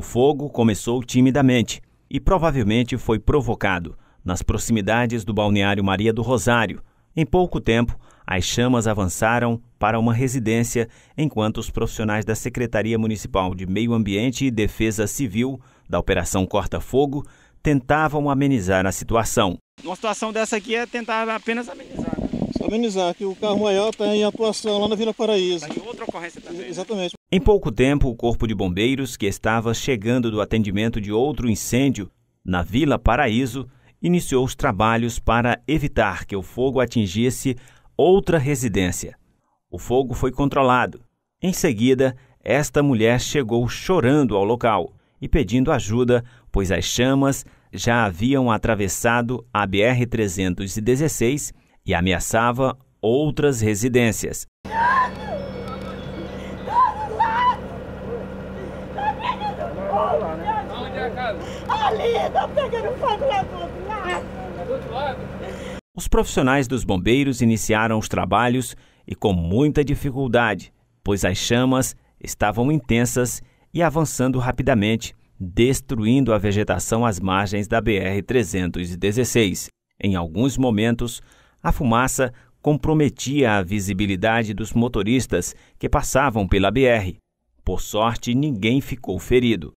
O fogo começou timidamente e provavelmente foi provocado nas proximidades do balneário Maria do Rosário. Em pouco tempo, as chamas avançaram para uma residência, enquanto os profissionais da Secretaria Municipal de Meio Ambiente e Defesa Civil da Operação Corta Fogo tentavam amenizar a situação. Uma situação dessa aqui é tentar apenas amenizar. Né? Amenizar, que o carro maior está em atuação lá na Vila Paraíso. Tá em outra ocorrência também. Né? Exatamente. Em pouco tempo, o Corpo de Bombeiros, que estava chegando do atendimento de outro incêndio na Vila Paraíso, iniciou os trabalhos para evitar que o fogo atingisse outra residência. O fogo foi controlado. Em seguida, esta mulher chegou chorando ao local e pedindo ajuda, pois as chamas já haviam atravessado a BR-316 e ameaçava outras residências. Os profissionais dos bombeiros iniciaram os trabalhos e com muita dificuldade, pois as chamas estavam intensas e avançando rapidamente, destruindo a vegetação às margens da BR-316. Em alguns momentos, a fumaça comprometia a visibilidade dos motoristas que passavam pela BR. Por sorte, ninguém ficou ferido.